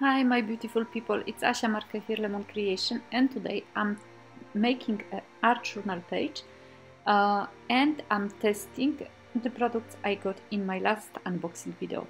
Hi my beautiful people, it's Asia Marquet here, Lemon Creation and today I'm making an art journal page uh, and I'm testing the products I got in my last unboxing video.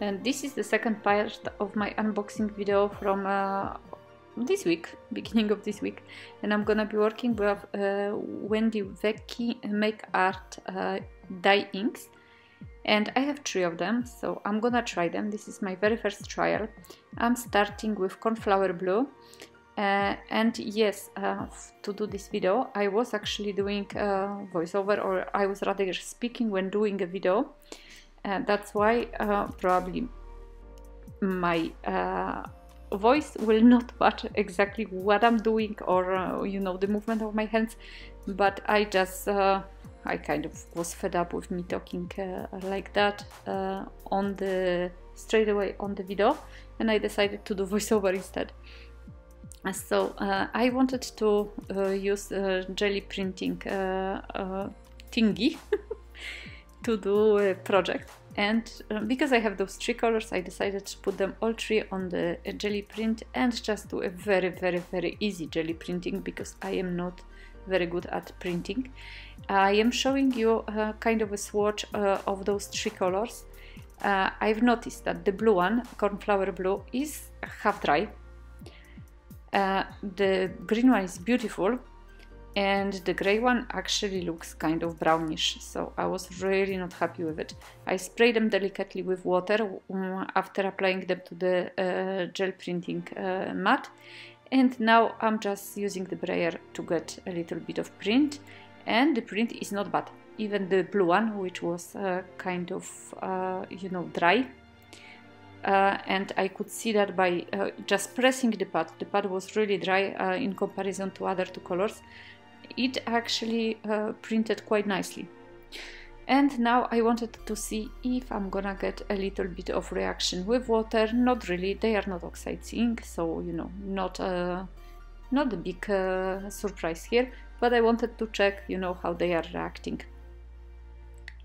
And this is the second part of my unboxing video from uh, this week, beginning of this week, and I'm gonna be working with uh, Wendy Vecchi Make Art uh, dye inks, and I have three of them, so I'm gonna try them. This is my very first trial. I'm starting with Cornflower Blue, uh, and yes, uh, to do this video, I was actually doing uh, voiceover, or I was rather speaking when doing a video. and that's why uh, probably my voice will not match exactly what I'm doing or uh, you know the movement of my hands but I just uh, I kind of was fed up with me talking uh, like that uh, on the straight away on the video and I decided to do voiceover instead. So uh, I wanted to uh, use jelly printing thingy to do a project and uh, because I have those three colors I decided to put them all three on the uh, jelly print and just do a very very very easy jelly printing because I am not very good at printing. I am showing you uh, kind of a swatch uh, of those three colors. Uh, I've noticed that the blue one, cornflower blue, is half dry. Uh, the green one is beautiful and the gray one actually looks kind of brownish so I was really not happy with it. I sprayed them delicately with water um, after applying them to the uh, gel printing uh, mat and now I'm just using the brayer to get a little bit of print and the print is not bad even the blue one which was uh, kind of uh, you know dry uh, and I could see that by uh, just pressing the pad. The pad was really dry uh, in comparison to other two colors it actually uh, printed quite nicely. And now I wanted to see if I'm gonna get a little bit of reaction with water. Not really, they are not oxide ink, so you know, not a, uh, not a big uh, surprise here, but I wanted to check, you know, how they are reacting.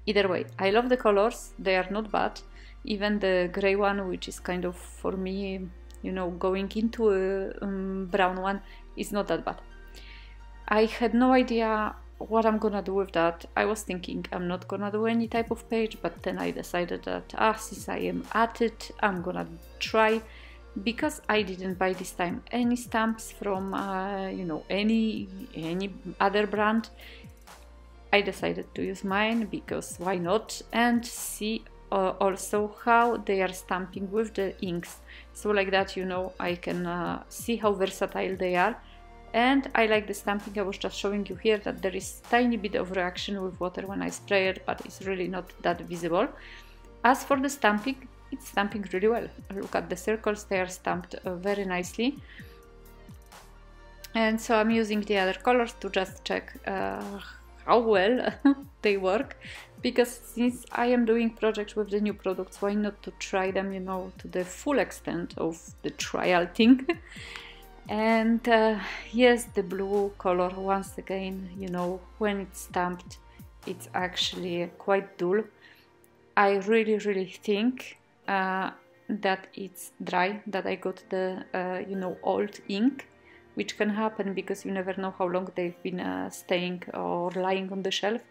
Either way, I love the colors, they are not bad. Even the gray one, which is kind of for me, you know, going into a um, brown one, is not that bad. I had no idea what I'm gonna do with that. I was thinking I'm not gonna do any type of page, but then I decided that ah, since I am at it, I'm gonna try because I didn't buy this time any stamps from uh, you know any any other brand. I decided to use mine because why not and see uh, also how they are stamping with the inks. So like that, you know, I can uh, see how versatile they are and I like the stamping I was just showing you here that there is tiny bit of reaction with water when I spray it but it's really not that visible. As for the stamping, it's stamping really well. Look at the circles, they are stamped uh, very nicely. And so I'm using the other colors to just check uh, how well they work because since I am doing projects with the new products, why not to try them, you know, to the full extent of the trial thing. and uh, yes the blue color once again you know when it's stamped it's actually quite dull. I really really think uh, that it's dry that I got the uh, you know old ink which can happen because you never know how long they've been uh, staying or lying on the shelf.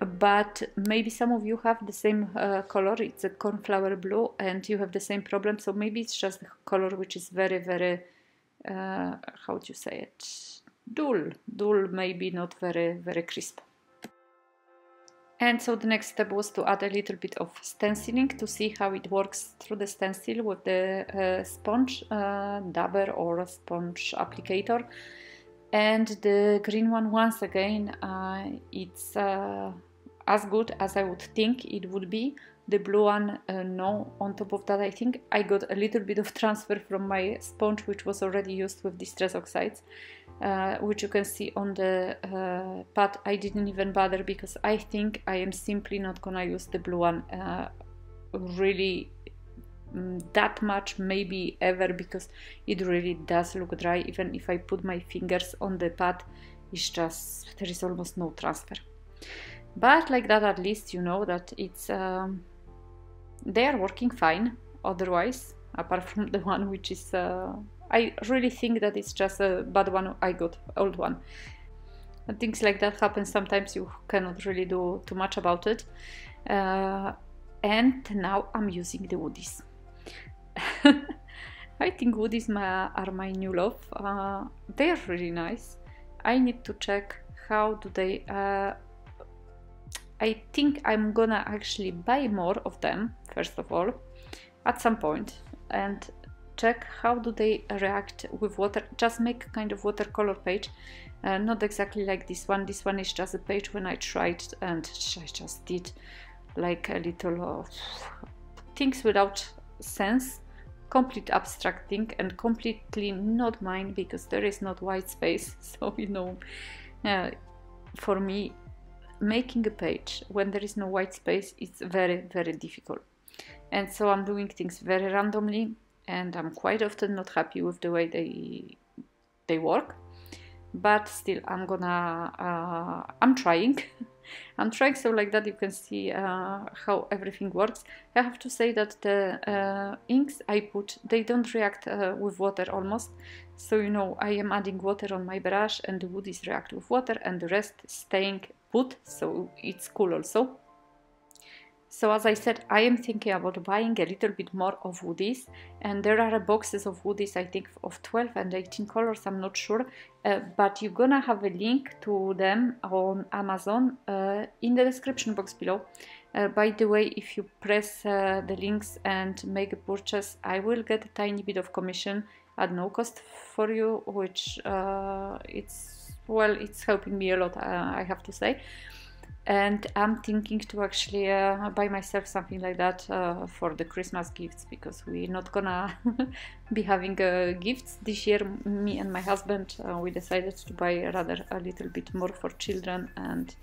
But maybe some of you have the same uh, color. It's a cornflower blue and you have the same problem. So maybe it's just the color which is very very uh, how you say it dull. Dull maybe not very very crisp. And so the next step was to add a little bit of stenciling to see how it works through the stencil with the uh, sponge uh, dabber or sponge applicator. And the green one once again uh, it's uh, as good as I would think it would be the blue one uh, no on top of that I think I got a little bit of transfer from my sponge which was already used with distress oxides uh, which you can see on the uh, pad I didn't even bother because I think I am simply not gonna use the blue one uh, really um, that much maybe ever because it really does look dry. Even if I put my fingers on the pad it's just there is almost no transfer. But like that at least you know that it's um, they are working fine. Otherwise apart from the one which is uh, I really think that it's just a bad one. I got old one. And things like that happen sometimes. You cannot really do too much about it. Uh, and now I'm using the woodies. I think woodies my, are my new love. Uh, they are really nice. I need to check how do they uh, I think I'm gonna actually buy more of them first of all at some point and check how do they react with water just make kind of watercolor page uh, not exactly like this one. This one is just a page when I tried and I just did like a little of things without sense complete abstracting and completely not mine because there is not white space so you know uh, for me making a page when there is no white space it's very very difficult. And so I'm doing things very randomly and I'm quite often not happy with the way they they work. But still I'm gonna uh, I'm trying. I'm trying so like that you can see uh, how everything works. I have to say that the uh, inks I put they don't react uh, with water almost. So you know I am adding water on my brush and the woodies react with water and the rest staying put so it's cool also so as I said, I am thinking about buying a little bit more of woodies and there are boxes of woodies I think of 12 and 18 colors, I'm not sure, uh, but you're gonna have a link to them on Amazon uh, in the description box below. Uh, by the way, if you press uh, the links and make a purchase, I will get a tiny bit of commission at no cost for you, which uh, it's, well, it's helping me a lot, uh, I have to say and I'm thinking to actually uh, buy myself something like that uh, for the Christmas gifts because we're not gonna be having uh, gifts this year. Me and my husband uh, we decided to buy rather a little bit more for children, and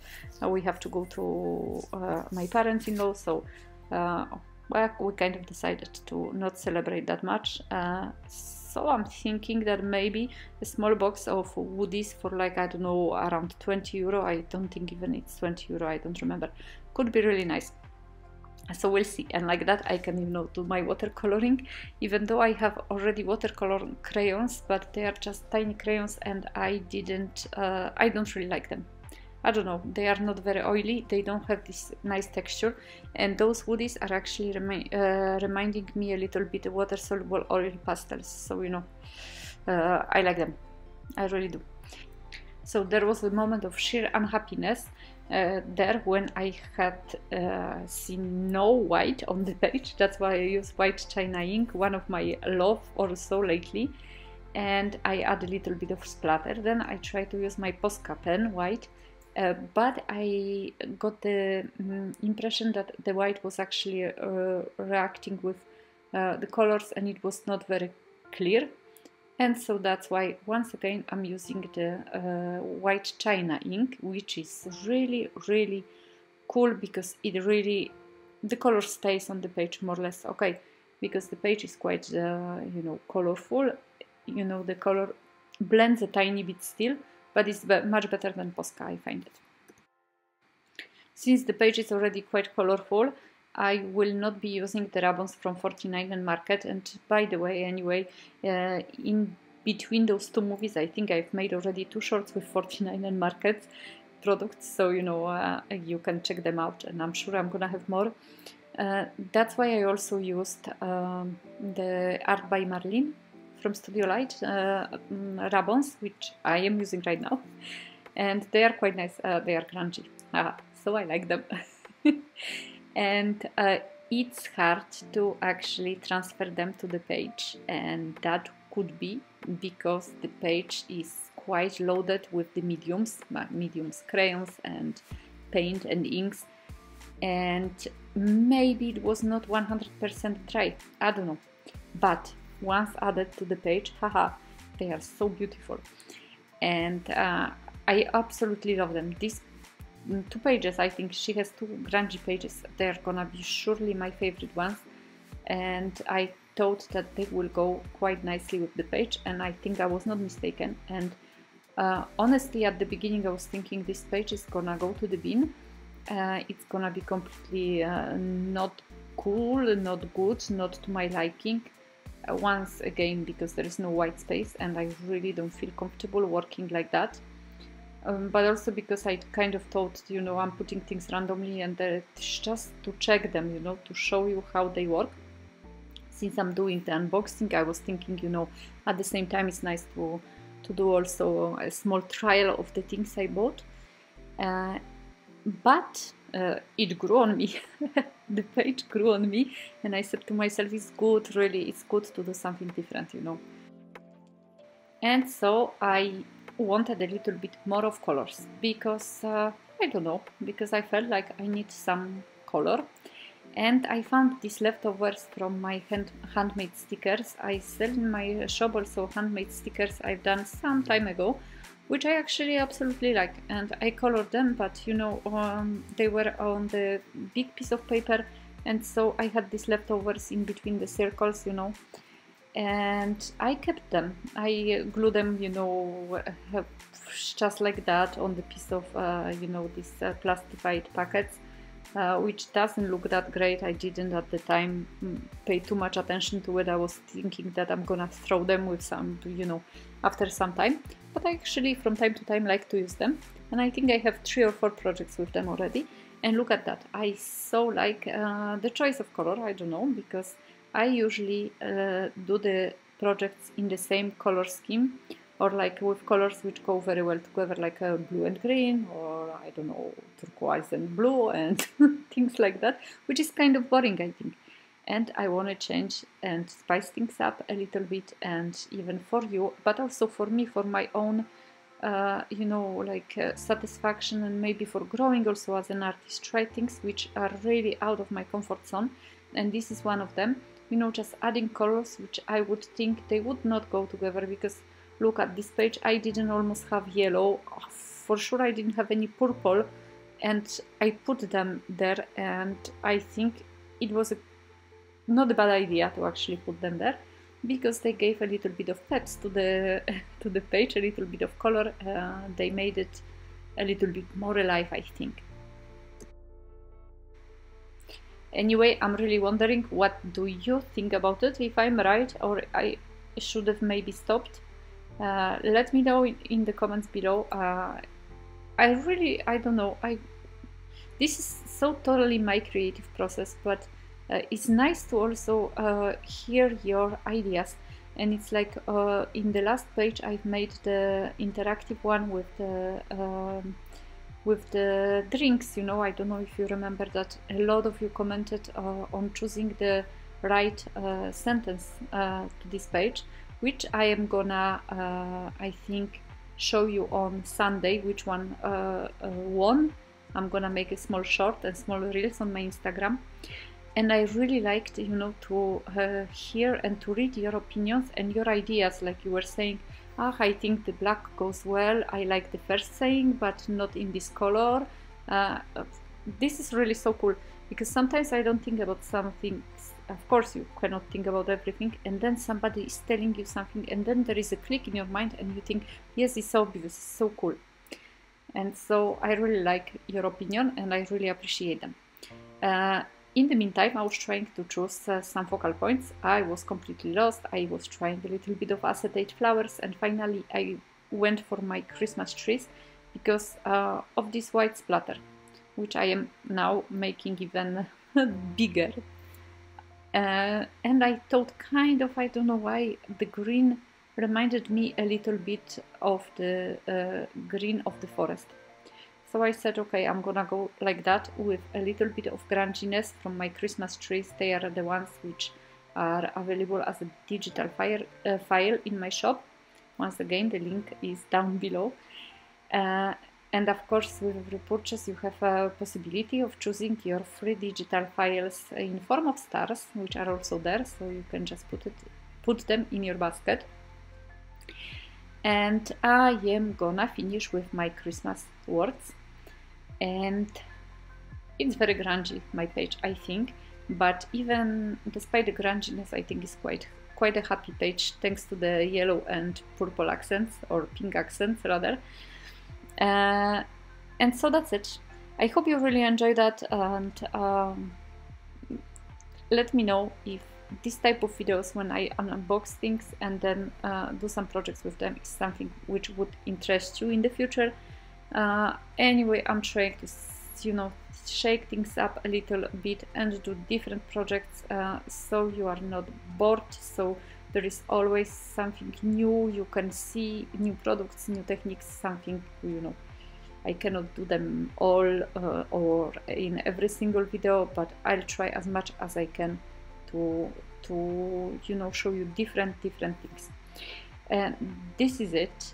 uh, we have to go to uh, my parents-in-law, so well, we kind of decided to not celebrate that much. So I'm thinking that maybe a small box of woodies for like, I don't know, around 20 euro. I don't think even it's 20 euro, I don't remember. Could be really nice. So we'll see. And like that, I can, you know, do my watercoloring, even though I have already watercolor crayons, but they are just tiny crayons and I didn't, uh, I don't really like them. I don't know, they are not very oily, they don't have this nice texture and those woodies are actually remi uh, reminding me a little bit of water-soluble oil pastels, so you know, uh, I like them, I really do. So there was a moment of sheer unhappiness uh, there when I had uh, seen no white on the page, that's why I use white china ink, one of my love also lately and I add a little bit of splatter. Then I try to use my Posca pen white uh, but I got the um, impression that the white was actually uh, reacting with uh, the colors and it was not very clear. And so that's why once again I'm using the uh, white china ink, which is really, really cool because it really, the color stays on the page more or less. Okay, because the page is quite, uh, you know, colorful. You know, the color blends a tiny bit still, but it's much better than Posca, I find it. Since the page is already quite colorful, I will not be using the ribbons from 49 and Market and by the way, anyway, uh, in between those two movies, I think I've made already two shorts with 49 and Market products, so you know, uh, you can check them out and I'm sure I'm gonna have more. Uh, that's why I also used um, the Art by Marlene from Studio Light uh, mm, ribbons, which I am using right now. And they are quite nice. Uh, they are crunchy, so I like them. and uh, it's hard to actually transfer them to the page, and that could be because the page is quite loaded with the mediums, mediums crayons and paint and inks and maybe it was not 100% dry, I don't know, but once added to the page. Haha, they are so beautiful. And uh, I absolutely love them. These two pages, I think she has two grungy pages. They're gonna be surely my favorite ones. And I thought that they will go quite nicely with the page and I think I was not mistaken. And uh, honestly, at the beginning I was thinking this page is gonna go to the bin uh, it's gonna be completely uh, not cool, not good, not to my liking. Once again, because there is no white space and I really don't feel comfortable working like that. Um, but also because I kind of thought, you know, I'm putting things randomly and it's just to check them, you know, to show you how they work. Since I'm doing the unboxing, I was thinking, you know, at the same time, it's nice to to do also a small trial of the things I bought. Uh, but uh, it grew on me. the page grew on me, and I said to myself, "It's good, really. It's good to do something different, you know." And so I wanted a little bit more of colors because uh, I don't know because I felt like I need some color and I found these leftovers from my hand, handmade stickers. I sell in my shop also handmade stickers I've done some time ago which I actually absolutely like and I colored them but you know um, they were on the big piece of paper and so I had these leftovers in between the circles you know and I kept them. I glue them, you know, just like that on the piece of, uh, you know, these uh, plastified packets, uh, which doesn't look that great. I didn't at the time mm, pay too much attention to it. I was thinking that I'm gonna throw them with some, you know, after some time. But I actually, from time to time, like to use them. And I think I have three or four projects with them already. And look at that. I so like uh, the choice of color. I don't know because I usually uh, do the projects in the same color scheme or like with colors which go very well together like a blue and green or I don't know turquoise and blue and things like that which is kind of boring I think and I want to change and spice things up a little bit and even for you but also for me for my own uh, you know like uh, satisfaction and maybe for growing also as an artist try things which are really out of my comfort zone. And this is one of them. You know just adding colors which I would think they would not go together because look at this page I didn't almost have yellow. For sure I didn't have any purple. And I put them there and I think it was a, not a bad idea to actually put them there because they gave a little bit of peps to the to the page a little bit of color uh, they made it a little bit more alive I think Anyway, I'm really wondering what do you think about it, if I'm right or I should have maybe stopped. Uh, let me know in the comments below. Uh, I really, I don't know, I this is so totally my creative process, but it's nice to also uh, hear your ideas. And it's like uh, in the last page I've made the interactive one with the um, with the drinks, you know, I don't know if you remember that a lot of you commented uh, on choosing the right uh, sentence uh, to this page, which I am gonna, uh, I think, show you on Sunday which one uh, uh, won. I'm gonna make a small short and small reels on my Instagram. And I really liked, you know, to hear and to read your opinions and your ideas, like you were saying, ah, I think the black goes well. I like the first saying, but not in this color. Uh, this is really so cool because sometimes I don't think about something. Of course, you cannot think about everything, and then somebody is telling you something, and then there is a click in your mind, and you think, yes, it's obvious, it's so cool. And so I really like your opinion, and I really appreciate them. Uh, in the meantime, I was trying to choose uh, some focal points. I was completely lost. I was trying a little bit of acetate flowers and finally I went for my Christmas trees because uh, of this white splatter, which I am now making even bigger. Uh, and I thought kind of, I don't know why, the green reminded me a little bit of the uh, green of the forest. So I said, okay, I'm gonna go like that with a little bit of grunginess from my Christmas trees. They are the ones which are available as a digital file, uh, file in my shop. Once again, the link is down below. Uh, and of course, with every purchase, you have a possibility of choosing your free digital files in form of stars, which are also there. So you can just put it, put them in your basket and I am gonna finish with my Christmas words and it's very grungy my page I think. But even despite the grunginess I think it's quite quite a happy page thanks to the yellow and purple accents or pink accents rather. Uh, and so that's it. I hope you really enjoyed that and um, let me know if this type of videos when I unbox things and then uh, do some projects with them is something which would interest you in the future. Uh, anyway, I'm trying to, you know, shake things up a little bit and do different projects uh, so you are not bored. So there is always something new you can see, new products, new techniques, something, you know, I cannot do them all uh, or in every single video, but I'll try as much as I can to to you know show you different different things. And this is it.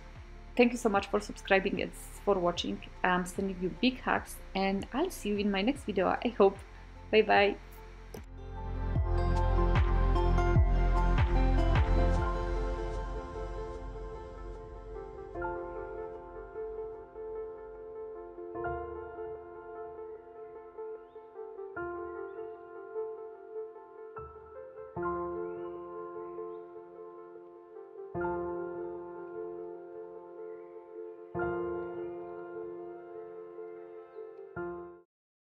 Thank you so much for subscribing for watching. I'm sending you big hugs and I'll see you in my next video. I hope. Bye bye.